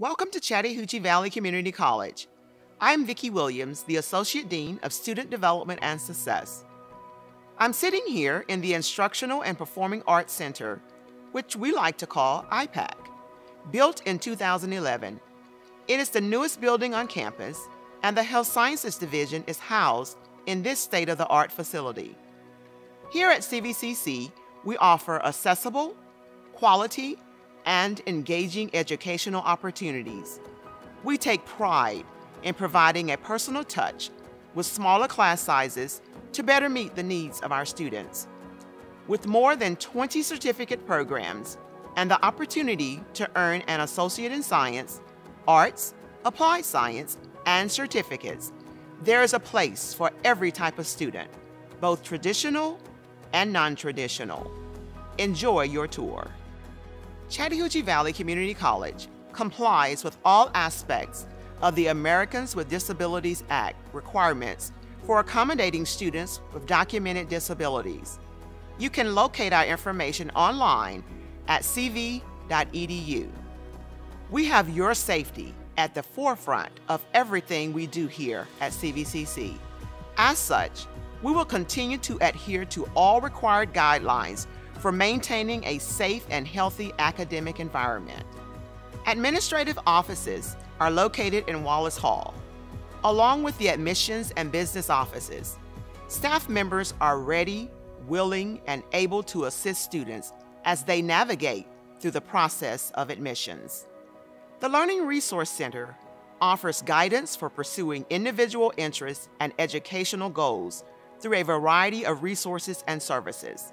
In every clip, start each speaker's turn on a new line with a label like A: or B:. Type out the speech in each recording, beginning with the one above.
A: Welcome to Chattahoochee Valley Community College. I'm Vicki Williams, the Associate Dean of Student Development and Success. I'm sitting here in the Instructional and Performing Arts Center, which we like to call IPAC. Built in 2011, it is the newest building on campus, and the Health Sciences Division is housed in this state of the art facility. Here at CVCC, we offer accessible, quality, and engaging educational opportunities. We take pride in providing a personal touch with smaller class sizes to better meet the needs of our students. With more than 20 certificate programs and the opportunity to earn an associate in science, arts, applied science, and certificates, there is a place for every type of student, both traditional and non-traditional. Enjoy your tour. Chattahoochee Valley Community College complies with all aspects of the Americans with Disabilities Act requirements for accommodating students with documented disabilities. You can locate our information online at cv.edu. We have your safety at the forefront of everything we do here at CVCC. As such, we will continue to adhere to all required guidelines for maintaining a safe and healthy academic environment. Administrative offices are located in Wallace Hall. Along with the admissions and business offices, staff members are ready, willing, and able to assist students as they navigate through the process of admissions. The Learning Resource Center offers guidance for pursuing individual interests and educational goals through a variety of resources and services.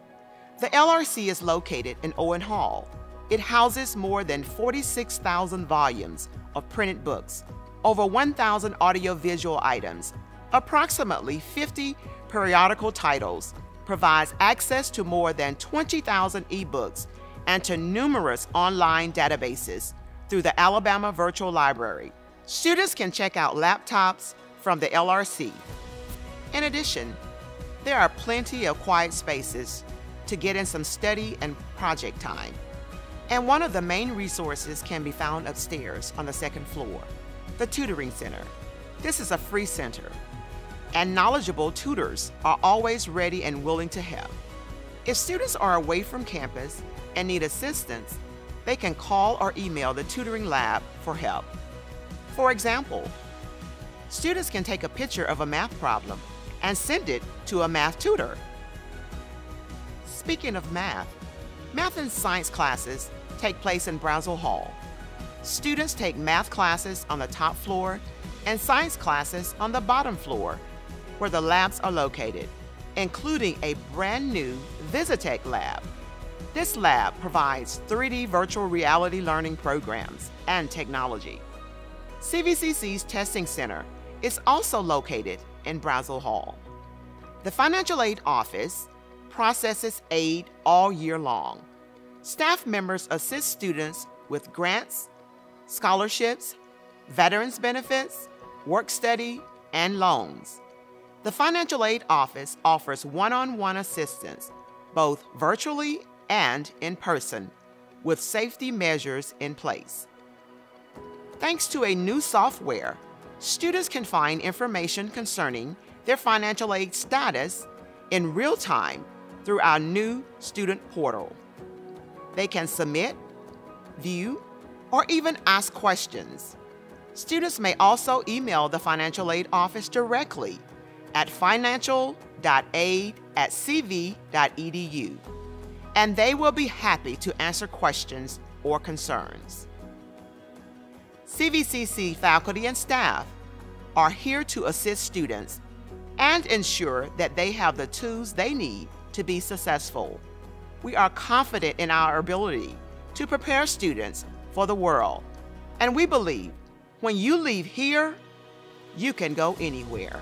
A: The LRC is located in Owen Hall. It houses more than 46,000 volumes of printed books, over 1,000 audiovisual items, approximately 50 periodical titles, provides access to more than 20,000 ebooks, and to numerous online databases through the Alabama Virtual Library. Students can check out laptops from the LRC. In addition, there are plenty of quiet spaces to get in some study and project time. And one of the main resources can be found upstairs on the second floor, the Tutoring Center. This is a free center, and knowledgeable tutors are always ready and willing to help. If students are away from campus and need assistance, they can call or email the tutoring lab for help. For example, students can take a picture of a math problem and send it to a math tutor. Speaking of math, math and science classes take place in Brazel Hall. Students take math classes on the top floor and science classes on the bottom floor, where the labs are located, including a brand new Visitech lab. This lab provides 3D virtual reality learning programs and technology. CVCC's Testing Center is also located in Brazel Hall. The Financial Aid Office processes aid all year long. Staff members assist students with grants, scholarships, veterans benefits, work study, and loans. The Financial Aid Office offers one-on-one assistance, both virtually and in person, with safety measures in place. Thanks to a new software, students can find information concerning their financial aid status in real time through our new student portal. They can submit, view, or even ask questions. Students may also email the Financial Aid Office directly at financial.aid at cv.edu, and they will be happy to answer questions or concerns. CVCC faculty and staff are here to assist students and ensure that they have the tools they need to be successful. We are confident in our ability to prepare students for the world, and we believe when you leave here, you can go anywhere.